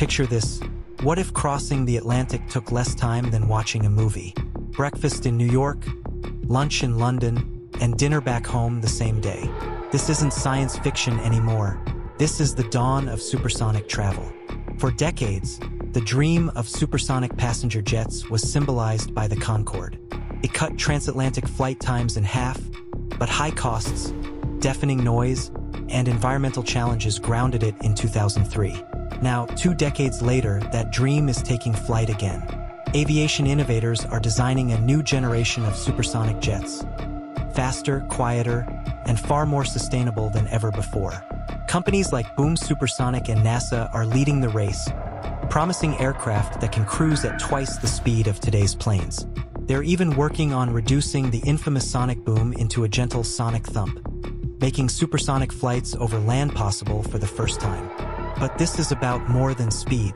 Picture this. What if crossing the Atlantic took less time than watching a movie? Breakfast in New York, lunch in London, and dinner back home the same day. This isn't science fiction anymore. This is the dawn of supersonic travel. For decades, the dream of supersonic passenger jets was symbolized by the Concorde. It cut transatlantic flight times in half, but high costs, deafening noise, and environmental challenges grounded it in 2003. Now, two decades later, that dream is taking flight again. Aviation innovators are designing a new generation of supersonic jets. Faster, quieter, and far more sustainable than ever before. Companies like Boom Supersonic and NASA are leading the race, promising aircraft that can cruise at twice the speed of today's planes. They're even working on reducing the infamous sonic boom into a gentle sonic thump, making supersonic flights over land possible for the first time. But this is about more than speed.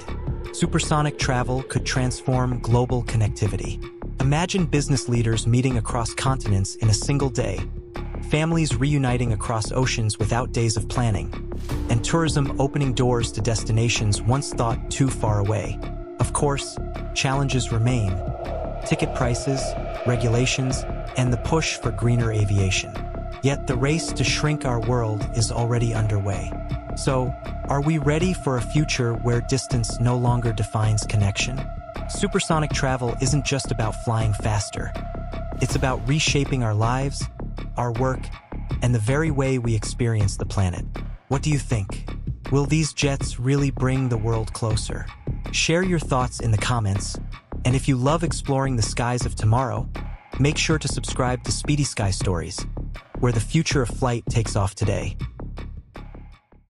Supersonic travel could transform global connectivity. Imagine business leaders meeting across continents in a single day, families reuniting across oceans without days of planning, and tourism opening doors to destinations once thought too far away. Of course, challenges remain. Ticket prices, regulations, and the push for greener aviation. Yet the race to shrink our world is already underway. So, are we ready for a future where distance no longer defines connection? Supersonic travel isn't just about flying faster. It's about reshaping our lives, our work, and the very way we experience the planet. What do you think? Will these jets really bring the world closer? Share your thoughts in the comments, and if you love exploring the skies of tomorrow, make sure to subscribe to Speedy Sky Stories, where the future of flight takes off today.